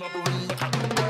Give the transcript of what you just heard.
Rockin' my.